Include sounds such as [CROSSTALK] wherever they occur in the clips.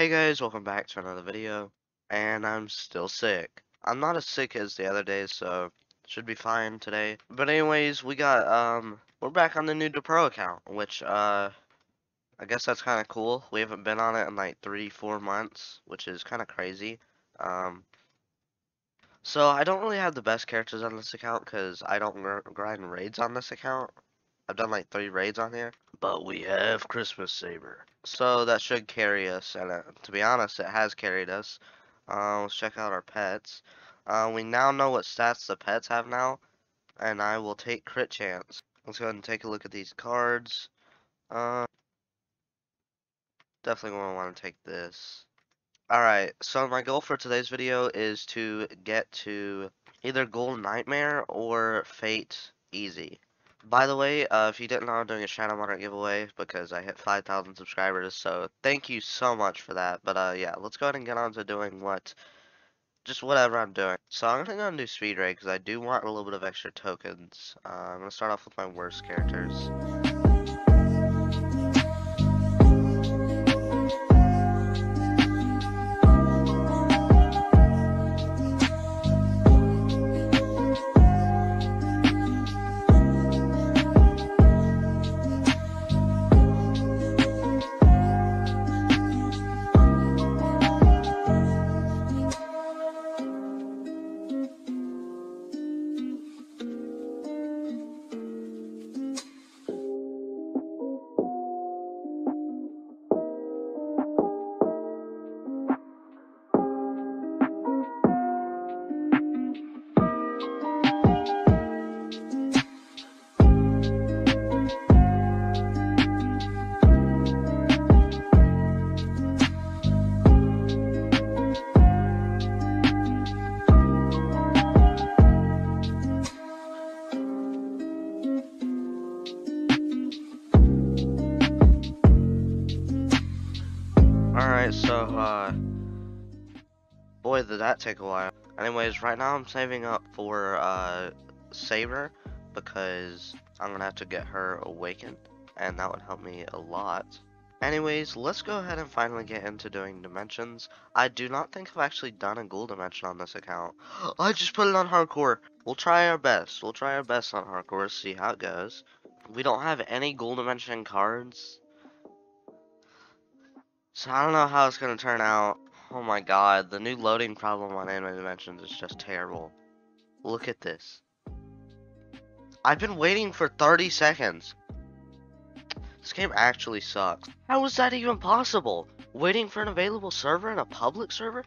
Hey guys, welcome back to another video, and I'm still sick. I'm not as sick as the other days, so should be fine today. But anyways, we got, um, we're back on the new Pro account, which, uh, I guess that's kind of cool. We haven't been on it in like three, four months, which is kind of crazy. Um, so I don't really have the best characters on this account, because I don't gr grind raids on this account. I've done like three raids on here, but we have Christmas Saber. So that should carry us, and uh, to be honest, it has carried us. Uh, let's check out our pets. Uh, we now know what stats the pets have now, and I will take crit chance. Let's go ahead and take a look at these cards. Uh, definitely going to want to take this. Alright, so my goal for today's video is to get to either Ghoul Nightmare or Fate Easy. By the way, uh, if you didn't know, I'm doing a Shadow Monarch giveaway because I hit 5,000 subscribers, so thank you so much for that. But uh, yeah, let's go ahead and get on to doing what, just whatever I'm doing. So I'm to go and do Speed Raid because I do want a little bit of extra tokens. Uh, I'm to start off with my worst characters. Take a while. Anyways, right now I'm saving up for, uh, Saber, because I'm gonna have to get her awakened, and that would help me a lot. Anyways, let's go ahead and finally get into doing dimensions. I do not think I've actually done a ghoul dimension on this account. [GASPS] I just put it on hardcore. We'll try our best. We'll try our best on hardcore, see how it goes. We don't have any ghoul dimension cards, so I don't know how it's gonna turn out. Oh my god, the new loading problem on Anime Dimensions is just terrible. Look at this. I've been waiting for 30 seconds. This game actually sucks. How is that even possible? Waiting for an available server and a public server?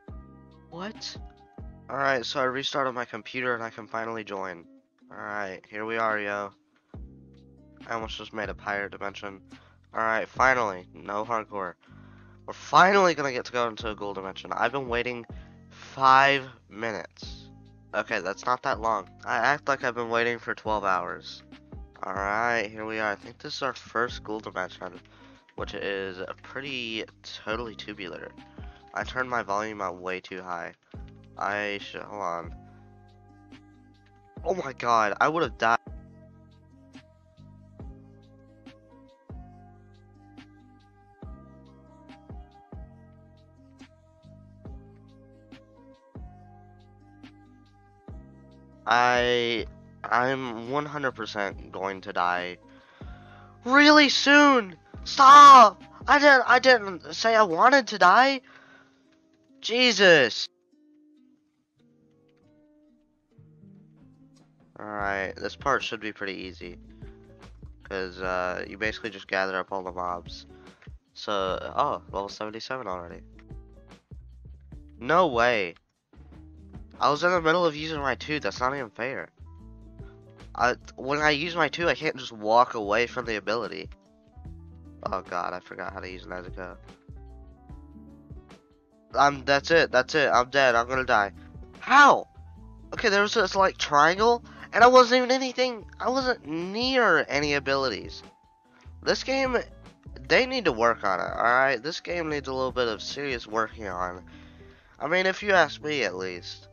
What? Alright, so I restarted my computer and I can finally join. Alright, here we are, yo. I almost just made a pirate dimension. Alright, finally. No hardcore. We're finally gonna get to go into a ghoul dimension. I've been waiting five minutes. Okay, that's not that long. I act like I've been waiting for 12 hours. Alright, here we are. I think this is our first ghoul dimension, which is pretty totally tubular. I turned my volume out way too high. I should, hold on. Oh my god, I would have died. I I'm 100% going to die really soon. Stop! I didn't I didn't say I wanted to die. Jesus. Alright, this part should be pretty easy. Because uh, you basically just gather up all the mobs. So, oh, level 77 already. No way. I was in the middle of using my 2, that's not even fair. I, when I use my 2, I can't just walk away from the ability. Oh god, I forgot how to use Nezuko. I'm, that's it, that's it, I'm dead, I'm gonna die. How? Okay, there was this, like, triangle, and I wasn't even anything, I wasn't near any abilities. This game, they need to work on it, alright? This game needs a little bit of serious working on. I mean, if you ask me, at least.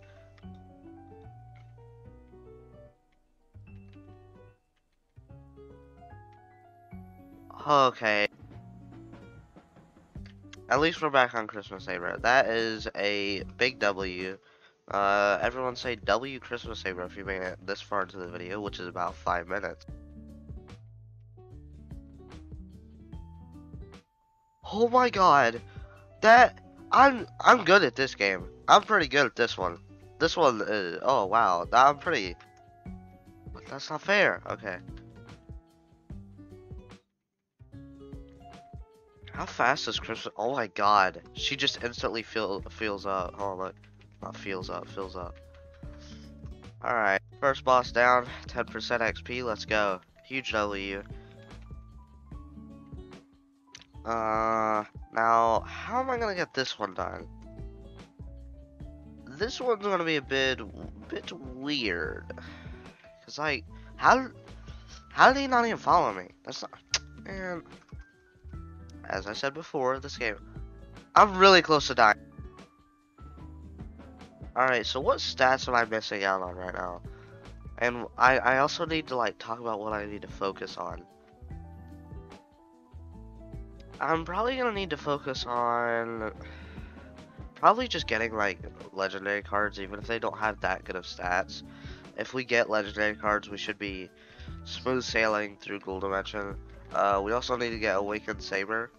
Okay. At least we're back on Christmas Saber. That is a big W. Uh, everyone say W Christmas Saber if you made it this far into the video, which is about five minutes. Oh my god, that I'm I'm good at this game. I'm pretty good at this one. This one is oh wow, I'm pretty. That's not fair. Okay. How fast is Christmas? Oh my god, she just instantly feel feels up. Hold on, look. Not feels up, fills up. Alright, first boss down, 10% XP, let's go. Huge W. Uh, now, how am I gonna get this one done? This one's gonna be a bit, bit weird. Cause like, how, how did he not even follow me? That's not, man. As I said before, this game, I'm really close to dying. Alright, so what stats am I missing out on right now? And I, I also need to like talk about what I need to focus on. I'm probably gonna need to focus on probably just getting like legendary cards even if they don't have that good of stats. If we get legendary cards we should be smooth sailing through Ghoul Dimension. Uh, we also need to get Awakened Saber.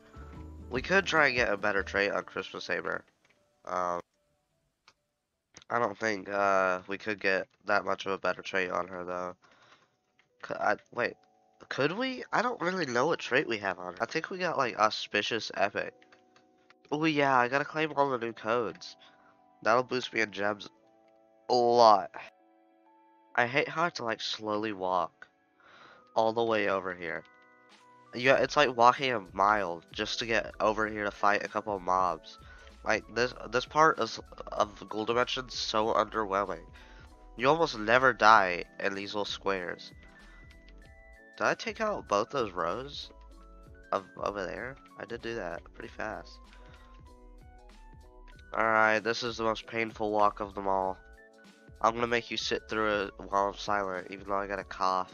We could try and get a better trait on Christmas Saber. Um, I don't think uh, we could get that much of a better trait on her though. I, wait, could we? I don't really know what trait we have on her. I think we got like Auspicious Epic. Oh yeah, I gotta claim all the new codes. That'll boost me in gems a lot. I hate how I have to like slowly walk all the way over here. Yeah, it's like walking a mile just to get over here to fight a couple mobs. Like this this part is, of the Ghoul Dimension so underwhelming. You almost never die in these little squares. Did I take out both those rows of over there? I did do that pretty fast. Alright, this is the most painful walk of them all. I'm gonna make you sit through it while I'm silent, even though I got a cough.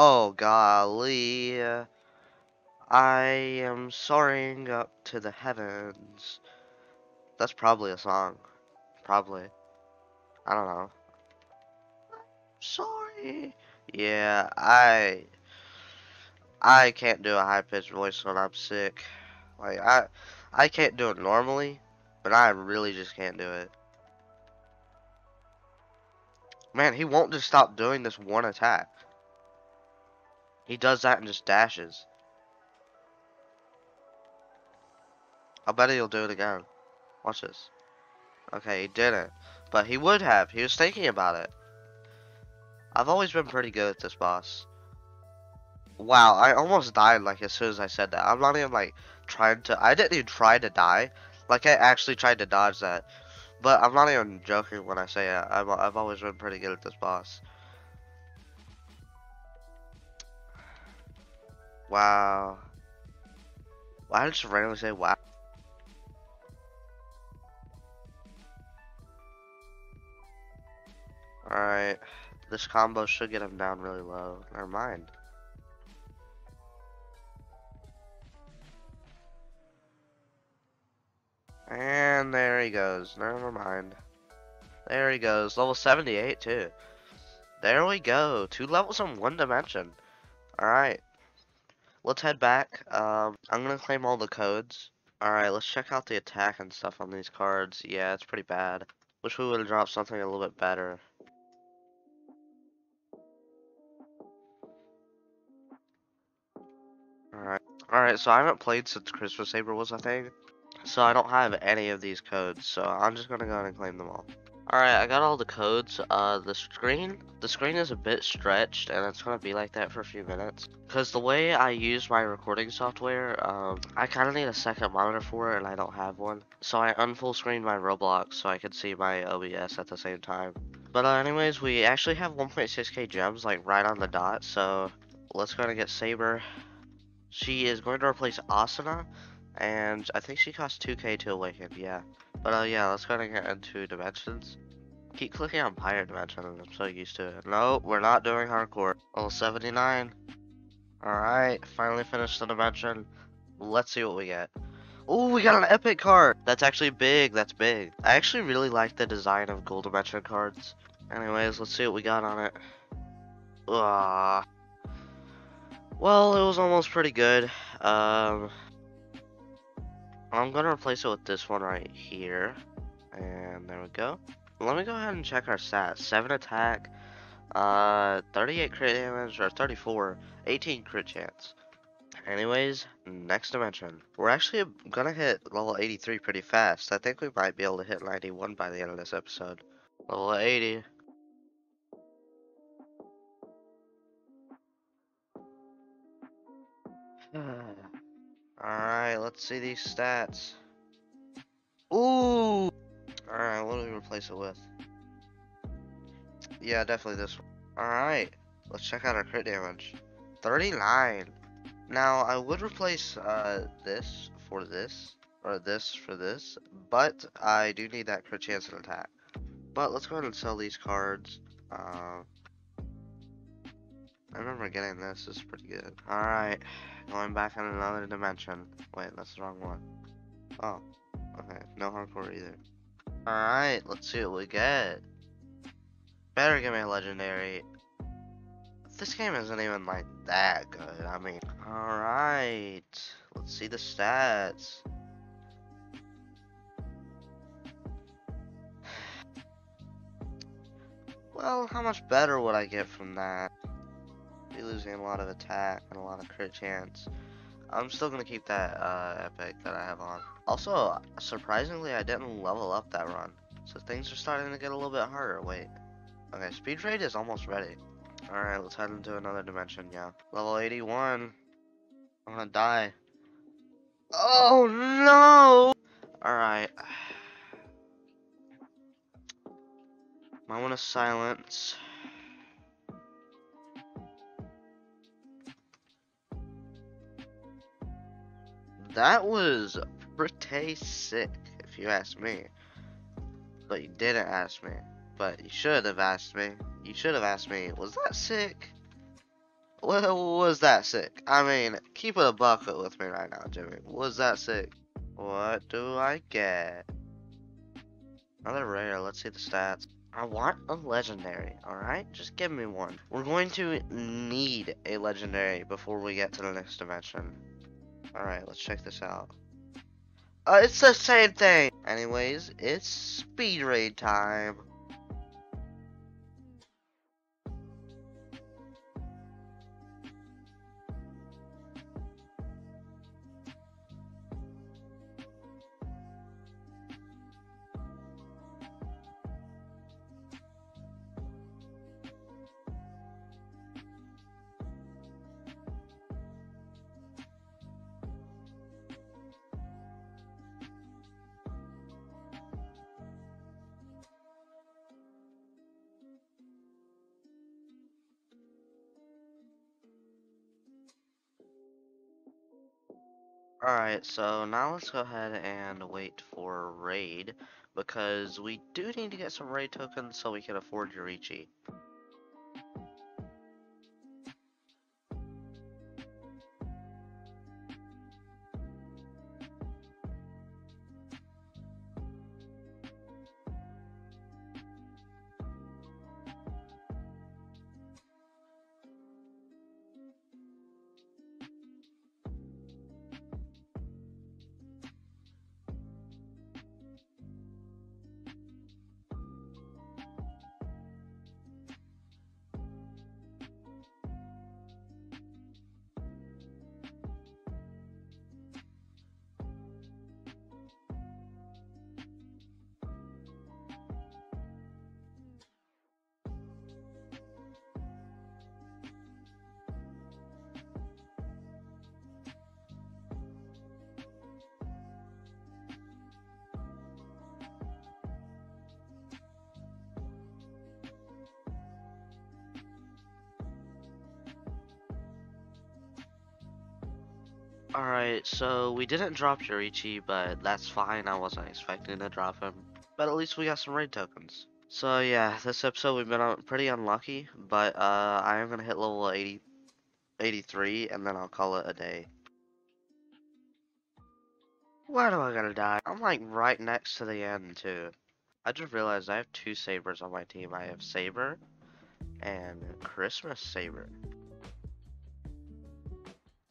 Oh, golly. I am soaring up to the heavens. That's probably a song. Probably. I don't know. Sorry. Yeah, I... I can't do a high-pitched voice when I'm sick. Like, I... I can't do it normally, but I really just can't do it. Man, he won't just stop doing this one attack. He does that and just dashes. I bet he'll do it again. Watch this. Okay, he didn't. But he would have. He was thinking about it. I've always been pretty good at this boss. Wow, I almost died like as soon as I said that. I'm not even like trying to. I didn't even try to die. Like I actually tried to dodge that. But I'm not even joking when I say it. I've, I've always been pretty good at this boss. Wow. Why did you randomly say wow? Alright. This combo should get him down really low. Never mind. And there he goes. Never mind. There he goes. Level 78 too. There we go. Two levels in one dimension. Alright let's head back. Um, I'm gonna claim all the codes. Alright, let's check out the attack and stuff on these cards. Yeah, it's pretty bad. Wish we would have dropped something a little bit better. Alright. Alright, so I haven't played since Christmas Saber was a thing. So I don't have any of these codes, so I'm just gonna go ahead and claim them all. Alright, I got all the codes. Uh, the screen, the screen is a bit stretched, and it's gonna be like that for a few minutes. Cause the way I use my recording software, um, I kind of need a second monitor for it, and I don't have one. So I unfull screened my Roblox so I could see my OBS at the same time. But uh, anyways, we actually have 1.6k gems, like right on the dot. So let's go and get Saber. She is going to replace Asuna, and I think she costs 2k to awaken. Yeah, But uh, yeah, let's go ahead and get into dimensions. Keep clicking on Pirate Dimension, I'm so used to it. No, we're not doing hardcore. Level 79. Alright, finally finished the dimension. Let's see what we get. Oh, we got an epic card! That's actually big, that's big. I actually really like the design of ghoul dimension cards. Anyways, let's see what we got on it. Ah. Well, it was almost pretty good. Um, I'm gonna replace it with this one right here. And there we go. Let me go ahead and check our stats. 7 attack, uh, 38 crit damage, or 34, 18 crit chance. Anyways, next dimension. We're actually gonna hit level 83 pretty fast. I think we might be able to hit 91 by the end of this episode. Level 80. [SIGHS] [SIGHS] Alright, let's see these stats. Ooh! Alright, what do we replace it with? Yeah, definitely this one. Alright, let's check out our crit damage. 39. Now, I would replace uh, this for this, or this for this, but I do need that crit chance and attack. But let's go ahead and sell these cards. Uh, I remember getting this, it's pretty good. Alright, going back in another dimension. Wait, that's the wrong one. Oh, okay, no hardcore either. Alright, let's see what we get. Better give me a legendary. This game isn't even like that good. I mean, alright. Let's see the stats. Well, how much better would I get from that? Be losing a lot of attack and a lot of crit chance. I'm still gonna keep that uh, epic that I have on. Also, surprisingly, I didn't level up that run. So things are starting to get a little bit harder. Wait. Okay, speed raid is almost ready. Alright, let's head into another dimension, yeah. Level 81. I'm gonna die. Oh no! Alright. I want to silence. That was pretty sick, if you ask me. But you didn't ask me. But you should have asked me. You should have asked me, was that sick? Well, was that sick? I mean, keep it a bucket with me right now, Jimmy. Was that sick? What do I get? Another rare, let's see the stats. I want a legendary, alright? Just give me one. We're going to need a legendary before we get to the next dimension. Alright, let's check this out. Uh, it's the same thing! Anyways, it's speed raid time. Let's go ahead and wait for raid, because we do need to get some raid tokens so we can afford Yoriichi. Alright, so we didn't drop Yoriichi, but that's fine. I wasn't expecting to drop him. But at least we got some raid tokens. So yeah, this episode we've been pretty unlucky, but uh, I am going to hit level 80, 83 and then I'll call it a day. Why do I gotta die? I'm like right next to the end too. I just realized I have two Sabers on my team. I have Saber and Christmas Saber.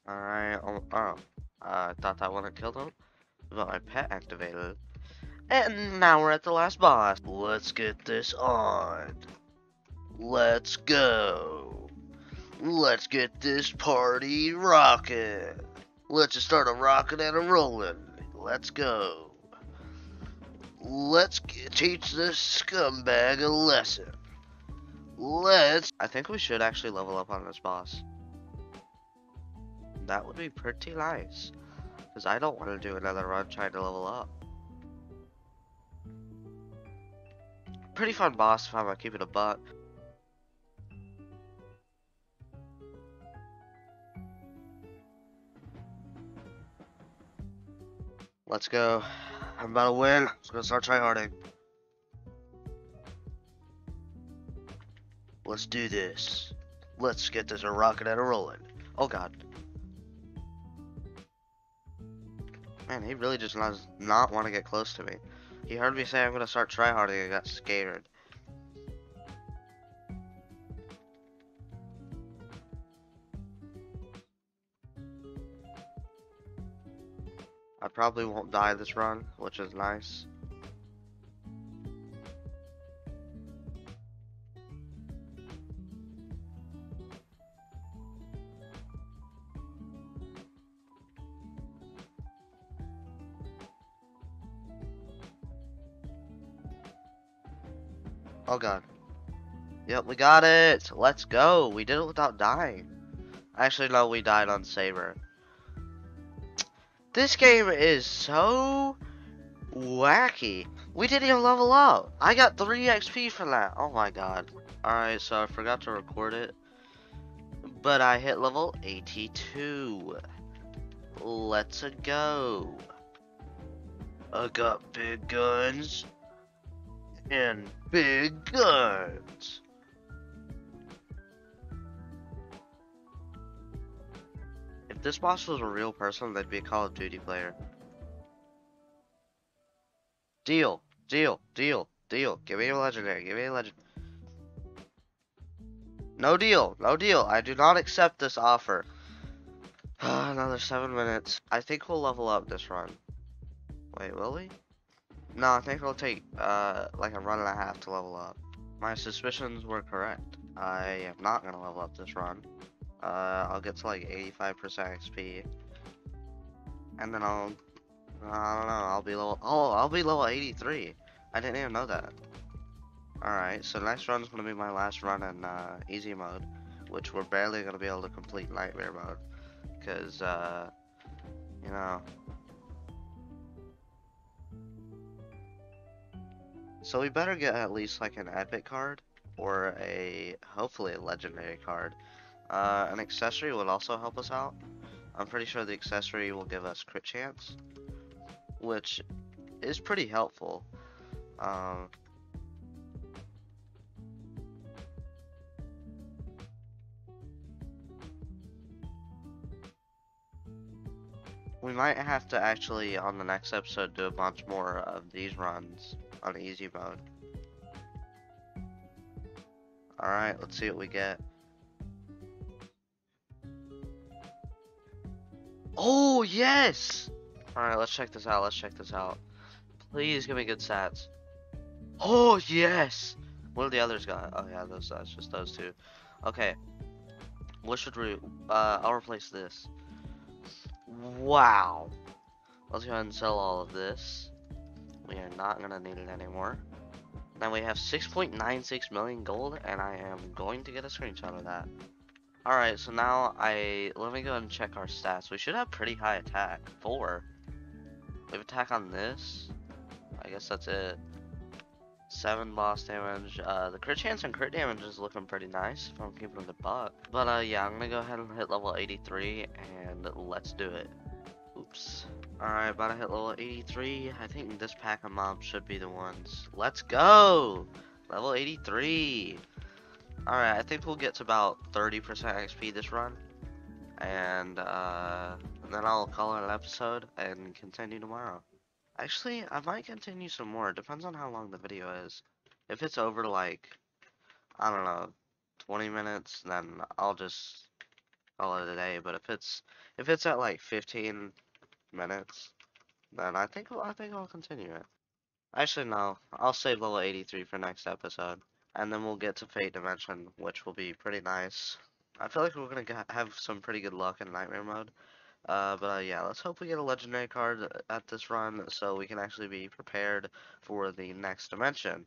Alright, oh, oh. I thought that wouldn't kill him, but my pet activated. And now we're at the last boss. Let's get this on. Let's go. Let's get this party rocking. Let's just start a rocking and a rolling. Let's go. Let's teach this scumbag a lesson. Let's. I think we should actually level up on this boss. That would be pretty nice. Because I don't want to do another run trying to level up. Pretty fun boss if I'm gonna a buck. Let's go. I'm about to win. Let's go start tryharding. Let's do this. Let's get this a rocket and a rolling. Oh god. Man, he really just does not want to get close to me. He heard me say I'm gonna start tryharding and got scared. I probably won't die this run, which is nice. Oh god. Yep, we got it! Let's go! We did it without dying. Actually, no, we died on Saber. This game is so wacky. We didn't even level up. I got 3 XP for that. Oh my god. Alright, so I forgot to record it. But I hit level 82. Let's go. I got big guns. And big guns. If this boss was a real person, they'd be a Call of Duty player. Deal, deal, deal, deal. Give me a legendary, give me a legend. No deal, no deal. I do not accept this offer. [SIGHS] Another seven minutes. I think we'll level up this run. Wait, will we? No, I think it'll take uh like a run and a half to level up. My suspicions were correct. I am not gonna level up this run. Uh, I'll get to like 85% XP. And then I'll, I don't know, I'll be level, oh, I'll be level 83. I didn't even know that. Alright, so next run is going to be my last run in uh, easy mode, which we're barely going to be able to complete nightmare mode. Because, uh, you know. So we better get at least like an epic card, or a, hopefully a legendary card. Uh, an accessory would also help us out. I'm pretty sure the accessory will give us crit chance, which is pretty helpful. Um, we might have to actually, on the next episode, do a bunch more of these runs on easy mode. Alright, let's see what we get. Oh, yes! Alright, let's check this out. Let's check this out. Please give me good stats. Oh, yes! What do the others got? Oh, yeah, those, that's just those two. Okay. What should we... Uh, I'll replace this. Wow. Let's go ahead and sell all of this. We are not going to need it anymore. Now we have 6.96 million gold, and I am going to get a screenshot of that. Alright, so now I let me go and check our stats. We should have pretty high attack. Four. We have attack on this. I guess that's it. Seven boss damage. Uh, the crit chance and crit damage is looking pretty nice if I'm keeping the buck. But uh, yeah, I'm gonna go ahead and hit level 83 and let's do it. Oops. Alright, about to hit level 83. I think this pack of mobs should be the ones. Let's go! Level 83. Alright, I think we'll get to about 30% XP this run. And, uh, then I'll call it an episode and continue tomorrow. Actually, I might continue some more. Depends on how long the video is. If it's over, like, I don't know, 20 minutes, then I'll just call it a day. But if it's, if it's at, like, 15 minutes, then I think, I think I'll continue it. Actually, no. I'll save level 83 for next episode. And then we'll get to Fate Dimension, which will be pretty nice. I feel like we're to have some pretty good luck in Nightmare Mode. Uh, but uh, yeah, let's hope we get a legendary card at this run so we can actually be prepared for the next dimension.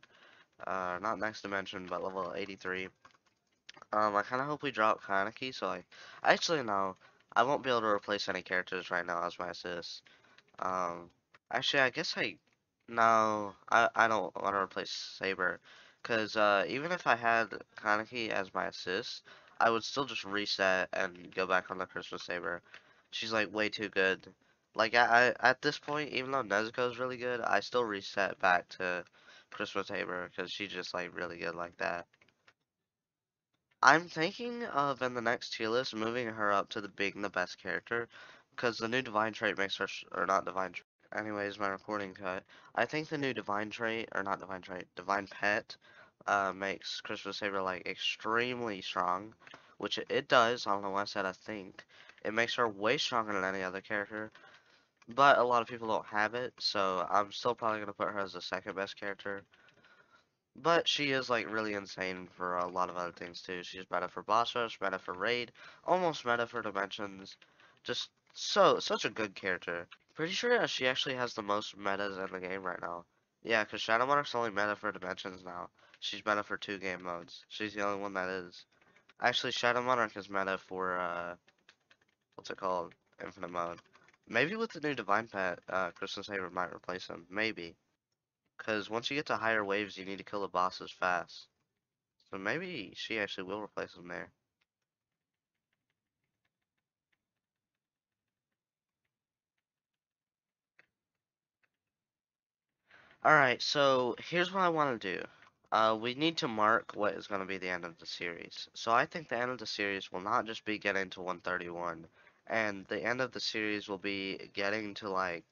Uh, not next dimension, but level 83. Um, I kind of hope we drop Kaneki, so I, actually no, I won't be able to replace any characters right now as my assist. Um, actually, I guess I, no, I, I don't want to replace Saber, because uh, even if I had Kaneki as my assist, I would still just reset and go back on the Christmas Saber. She's like way too good. Like I, I at this point, even though Nezuko is really good, I still reset back to Christmas Saber because she's just like really good like that. I'm thinking of in the next tier list moving her up to the being the best character because the new divine trait makes her or not divine. Trait. Anyways, my recording cut. I think the new divine trait or not divine trait, divine pet uh, makes Christmas Saber like extremely strong, which it, does. I don't know why I said I think. It makes her way stronger than any other character. But a lot of people don't have it, so I'm still probably going to put her as the second best character. But she is like really insane for a lot of other things too. She's meta for boss rush, meta for raid, almost meta for dimensions. Just so such a good character. Pretty sure she actually has the most metas in the game right now. Yeah, because Shadow Monarch's only meta for dimensions now. She's meta for two game modes. She's the only one that is. Actually, Shadow Monarch is meta for uh, what's it called? Infinite mode. Maybe with the new Divine Pet, uh, Christmas Saber might replace him. Maybe. Because once you get to higher waves, you need to kill the bosses fast. So maybe she actually will replace him there. Alright, so here's what I want to do. Uh, we need to mark what is going to be the end of the series. So I think the end of the series will not just be getting to 131, and the end of the series will be getting to like,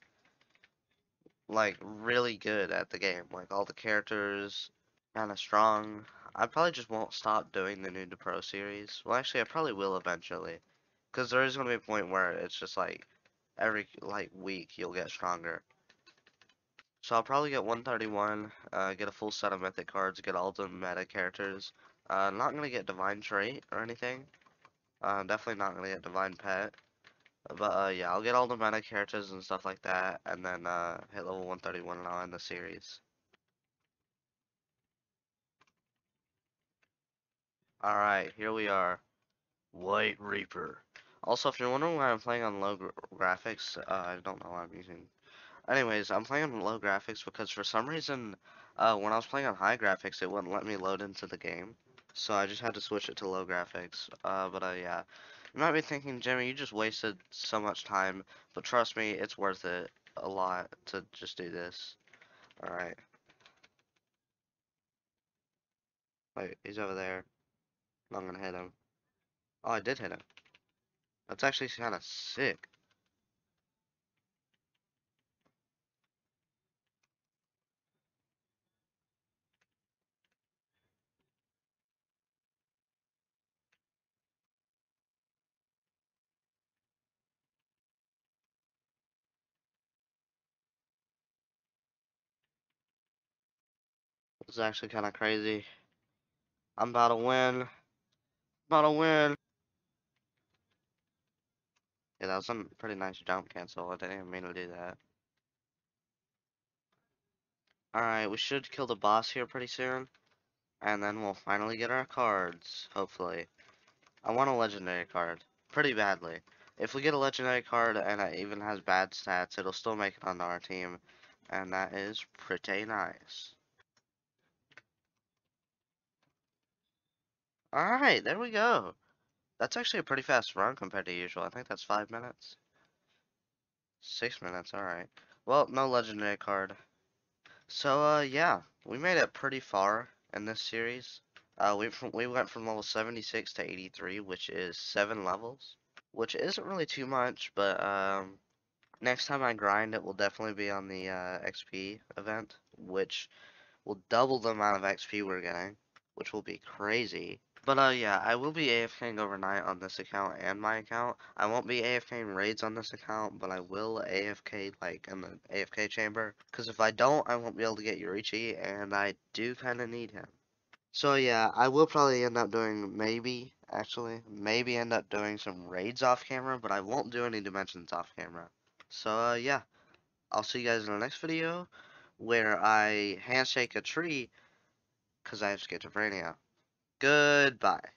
like really good at the game. Like all the characters, kind of strong. I probably just won't stop doing the new to pro series. Well, actually, I probably will eventually, because there is going to be a point where it's just like every like week you'll get stronger. So I'll probably get 131, uh, get a full set of mythic cards, get all the meta characters. Uh, not gonna get divine trait or anything. Uh, definitely not gonna get divine pet. But uh, yeah, I'll get all the meta characters and stuff like that, and then uh, hit level 131 and I'll end the series. Alright, here we are. White Reaper. Also, if you're wondering why I'm playing on low gra graphics, uh, I don't know why I'm using Anyways, I'm playing on low graphics because for some reason, uh, when I was playing on high graphics, it wouldn't let me load into the game. So I just had to switch it to low graphics. Uh, but uh, yeah. You might be thinking, Jimmy, you just wasted so much time. But trust me, it's worth it a lot to just do this. Alright. Wait, he's over there. I'm gonna hit him. Oh, I did hit him. That's actually kind of sick. This is actually kind of crazy. I'm about to win. About to win. Yeah, that was a pretty nice jump cancel. I didn't even mean to do that. Alright, we should kill the boss here pretty soon. And then we'll finally get our cards, hopefully. I want a legendary card. Pretty badly. If we get a legendary card and it even has bad stats, it'll still make it onto our team. And that is pretty nice. Alright, there we go. That's actually a pretty fast run compared to usual. I think that's five minutes. Six minutes, alright. Well, no legendary card. So, uh, yeah. We made it pretty far in this series. Uh, we, from, we went from level 76 to 83, which is seven levels. Which isn't really too much, but, um, next time I grind, it will definitely be on the, uh, XP event, which will double the amount of XP we're getting, which will be crazy. But uh, yeah, I will be AFKing overnight on this account and my account. I won't be AFKing raids on this account, but I will AFK like in the AFK chamber. Because if I don't, I won't be able to get Yoriichi, and I do kind of need him. So yeah, I will probably end up doing maybe, actually, maybe end up doing some raids off camera, but I won't do any dimensions off camera. So uh, yeah, I'll see you guys in the next video where I handshake a tree because I have schizophrenia. Goodbye.